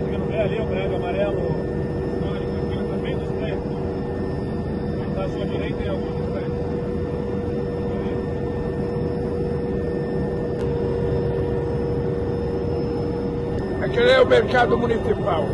Você não vê ali o prédio amarelo histórico aqui, tá também dos prédios. Está à sua direita e alguns dos prédios. Aquele é o mercado municipal.